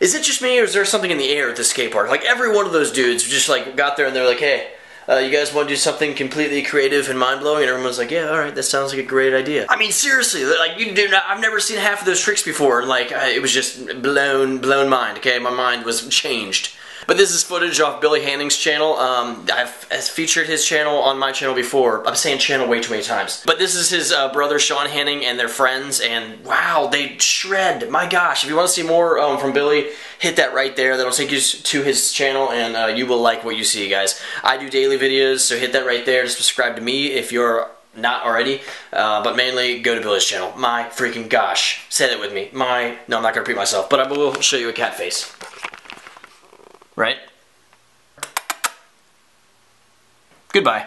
Is it just me, or is there something in the air at the skate park? Like every one of those dudes just like got there and they're like, "Hey, uh, you guys want to do something completely creative and mind blowing?" And everyone's like, "Yeah, all right, that sounds like a great idea." I mean, seriously, like you do not. I've never seen half of those tricks before, like I, it was just blown, blown mind. Okay, my mind was changed. But this is footage off Billy Hanning's channel. Um, I've, featured his channel on my channel before. I'm saying channel way too many times. But this is his uh, brother Shawn Hanning and their friends, and wow, they shred. My gosh, if you want to see more um, from Billy, hit that right there. That'll take you to his channel, and uh, you will like what you see, guys. I do daily videos, so hit that right there to subscribe to me if you're not already, uh, but mainly go to Billy's channel. My freaking gosh. Say that with me. My, no, I'm not going to repeat myself, but I will show you a cat face right? Goodbye.